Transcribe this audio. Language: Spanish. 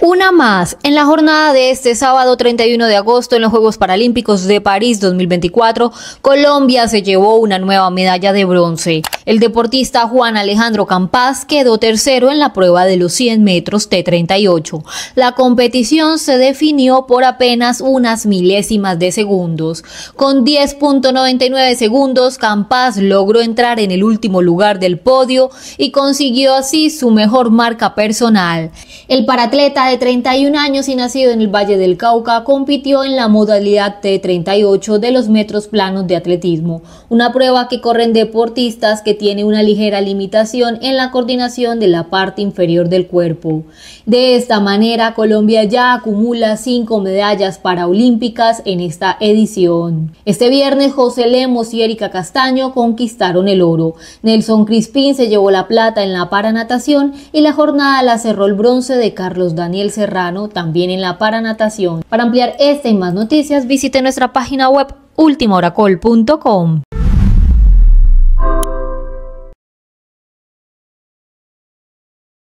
Una más. En la jornada de este sábado 31 de agosto en los Juegos Paralímpicos de París 2024, Colombia se llevó una nueva medalla de bronce. El deportista Juan Alejandro Campas quedó tercero en la prueba de los 100 metros T38. La competición se definió por apenas unas milésimas de segundos. Con 10.99 segundos, Campas logró entrar en el último lugar del podio y consiguió así su mejor marca personal. El paratleta de 31 años y nacido en el Valle del Cauca, compitió en la modalidad T38 de los metros planos de atletismo, una prueba que corren deportistas que tiene una ligera limitación en la coordinación de la parte inferior del cuerpo. De esta manera, Colombia ya acumula cinco medallas paraolímpicas en esta edición. Este viernes, José Lemos y Erika Castaño conquistaron el oro. Nelson Crispín se llevó la plata en la paranatación y la jornada la cerró el bronce de Carlos Daniel Daniel Serrano, también en la paranatación. Para ampliar esta y más noticias, visite nuestra página web ultimaoracol.com.